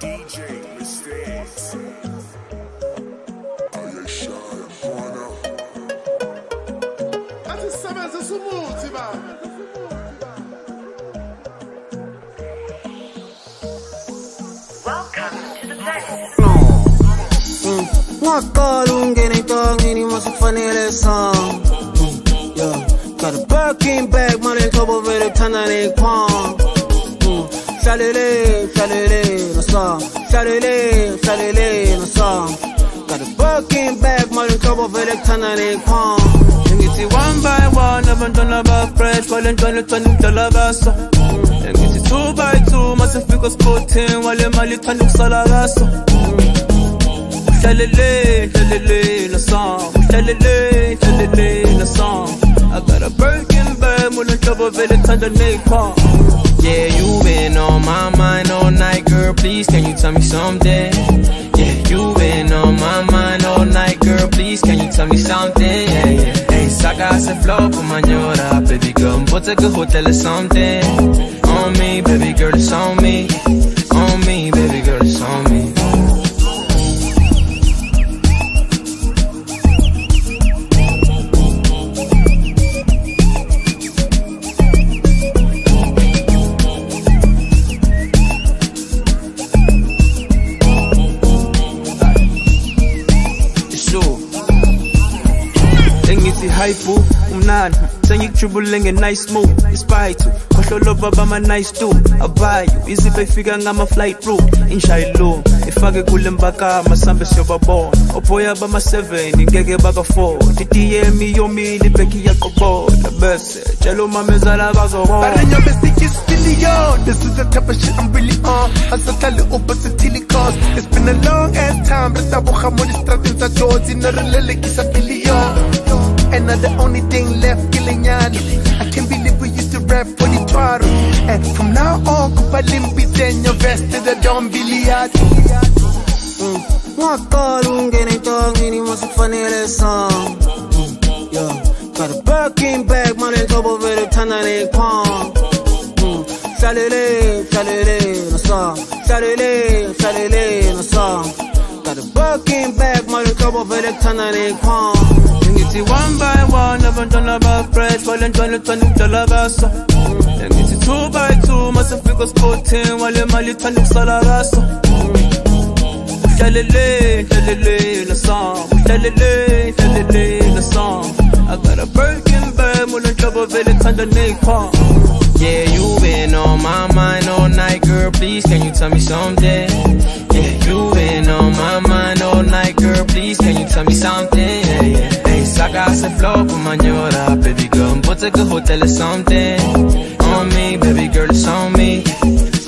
DJ Mr X. asisebenzisa umuthi baba Welcome to the test. Ngaqala ungena entongeni mase kufanele song Yeah Got a Birkin bag manje nhlobo vele kuthanda nekhwang Hlalele hlalele no song. Hlalele hlalele no song. Got a Birkin bag manje nhlobo vele kuthanda nekhwang Ngithi one by one abantwana ba fresh kwale ntwana ethanda ukudlala kaso Ngithi two by two mase fika sporting wale mali ithanda ukusala kaso Hlalele hlalele no song. Hlalele hlalele no song. I got a Birkin bag mona nhlobo vele ethanda nekhwang Yeah, you been on my mind all night, girl. Please, can you tell me something? Yeah, you been on my mind all night, girl. Please, can you tell me something? Yeah, yeah. Hey, saca ese flow mañana, baby girl. Put a good hotel or something. Engithi hype umnandi sengikujubule nge-nice move ispite khohlolo baba ama-nice too abayo izipho efika ngama-flight route inshayilo ifake kule mbakama sambe siyobabona opoya bama-7 ngeke baka-4 titiyem iyomile ibhekhi iyaqobola bese tshela umamezala bazobona. This is the type of shit I'm really on. Asatale opposite cause. It's been a long ass time. But I walk on the street in the doors now the only thing left killing yani. I can't believe we used to rap for the twaro. And from now on, Kupa Limpi then your vest to the Don Billiard. Ngaqala ungena entongeni mase kufanele song. Yeah Got a Birkin bag manje nhlobo vele kuthanda nekhwang Hlalele hlalele no song. Hlalele hlalele no song. Got a Birkin bag manje nhlobo vele kuthanda nekhwang Ngithi one by one abantwana ba fresh wale ntwana ethanda ukudlala kaso Ngithi two by two mase fika sporting wale mali ithanda ukusala kaso Hlalele hlalele no song Hlalele hlalele no song I got a Birkin bag mona nhlobo vele ethanda nekhwang Yeah, you been on my mind all night, girl. Please, can you tell me something? Yeah, you been on my mind all night, girl. Please, can you tell me something? Put a hotel or something. On me, baby girl, it's on me.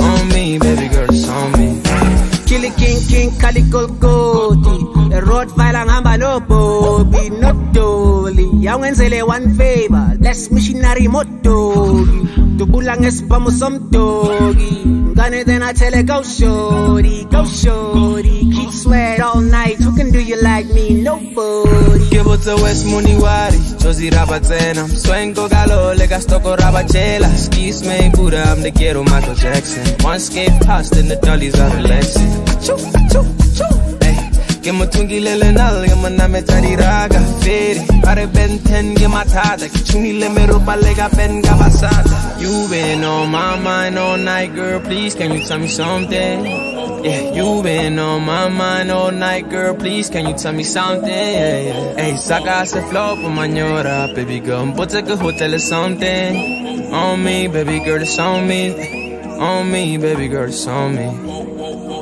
On me, baby girl, it's on me. Chili King King Kali Golgoti The Rottweiler ngihamba no Bobby no Dolly. Yawungenzele one favor. Less missionary modogi Dubula ngesibhamu somdogi Ngane then I tell her go shorty Go shorty. Keep sweat all night. Who can do you like me? Nobody. Ke botse West Muniwari, Josie Rabatsena Swengo galo, le gasto con Rabachela Skis the quiero Michael Jackson. One skate past and the dollies choo, choo Hey, ke mothungilele nal, ke moname raga Fere, pare Ben 10, ke mathata Ke chungile mero balega Ben kabasata You been on my mind all night, girl Please, can you tell me something? Yeah, you been on my mind all night, girl. Please, can you tell me something? Yeah, yeah. Hey, saca ese flow por mañana, baby girl. Put a good hotel or something. On me, baby girl, it's on me. On me, baby girl, it's on me.